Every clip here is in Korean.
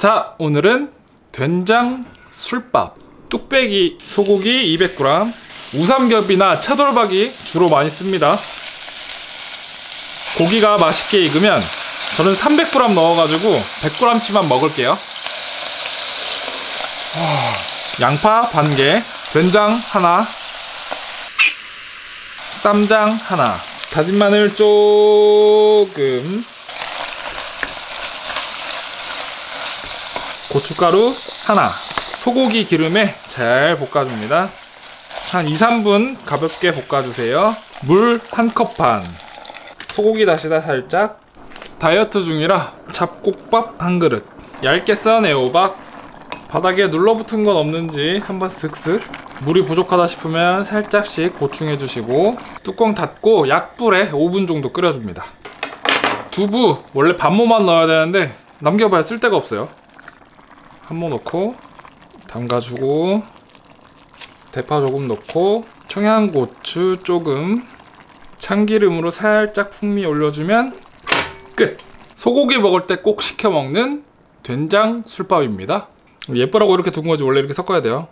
자 오늘은 된장 술밥 뚝배기 소고기 200g 우삼겹이나 차돌박이 주로 많이 씁니다. 고기가 맛있게 익으면 저는 300g 넣어가지고 100g치만 먹을게요. 와, 양파 반개 된장 하나 쌈장 하나 다진 마늘 조금 고춧가루 하나 소고기 기름에 잘 볶아줍니다. 한 2, 3분 가볍게 볶아주세요. 물 한 컵 반. 소고기 다시다 살짝. 다이어트 중이라 잡곡밥 한 그릇. 얇게 썬 애호박. 바닥에 눌러붙은 건 없는지 한번 슥슥. 물이 부족하다 싶으면 살짝씩 보충해 주시고 뚜껑 닫고 약불에 5분 정도 끓여줍니다. 두부 원래 반모만 넣어야 되는데 남겨봐야 쓸데가 없어요 한모 넣고 담가주고 대파 조금 넣고 청양고추 조금 참기름으로 살짝 풍미 올려주면 끝! 소고기 먹을 때 꼭 시켜 먹는 된장 술밥입니다. 예쁘라고 이렇게 둔 거지 원래 이렇게 섞어야 돼요.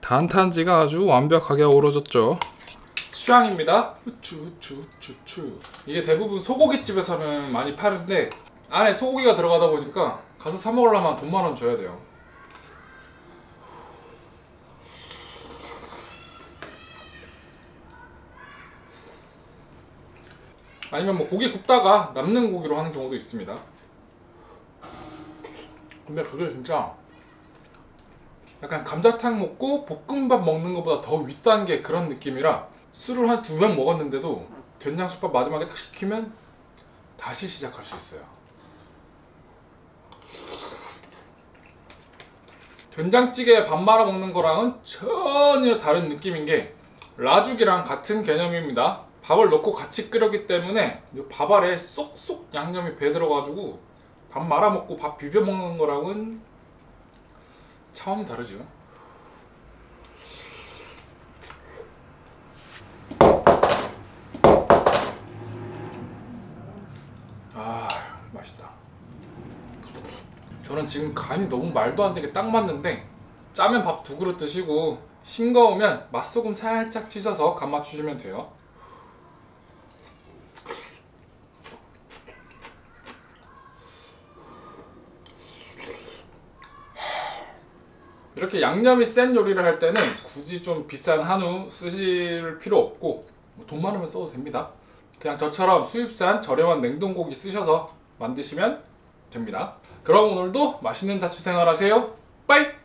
단탄지가 아주 완벽하게 어우러졌죠. 수향입니다. 후추 후추 후추 후추. 이게 대부분 소고기집에서는 많이 파는데 안에 소고기가 들어가다 보니까 가서 사 먹으려면 돈 만 원 줘야 돼요 아니면 뭐 고기 굽다가 남는 고기로 하는 경우도 있습니다. 근데 그게 진짜 약간 감자탕 먹고 볶음밥 먹는 것보다 더 윗단계 그런 느낌이라 술을 한 두 병 먹었는데도 된장국밥 마지막에 딱 시키면 다시 시작할 수 있어요. 된장찌개에 밥 말아 먹는 거랑은 전혀 다른 느낌인 게 라죽이랑 같은 개념입니다 밥을 넣고 같이 끓였기 때문에 이 밥알에 쏙쏙 양념이 배 들어가지고 밥 말아 먹고 밥 비벼 먹는 거랑은 차원이 다르죠. 아 맛있다. 저는 지금 간이 너무 말도 안 되게 딱 맞는데 짜면 밥 두 그릇 드시고 싱거우면 맛소금 살짝 찢어서 간 맞추시면 돼요. 이렇게 양념이 센 요리를 할 때는 굳이 좀 비싼 한우 쓰실 필요 없고 뭐돈 많으면 써도 됩니다. 그냥 저처럼 수입산 저렴한 냉동고기 쓰셔서 만드시면 됩니다. 그럼 오늘도 맛있는 자취 생활 하세요. 빠이!